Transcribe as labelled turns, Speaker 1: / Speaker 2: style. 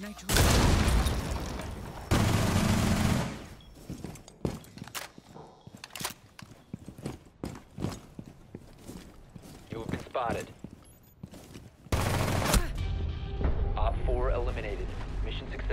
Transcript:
Speaker 1: You have been spotted. Op 4 eliminated. Mission success.